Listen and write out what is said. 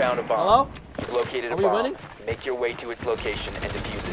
found a bomb. Hello? You've located Are a we bomb. winning? Make your way to its location and defuse it.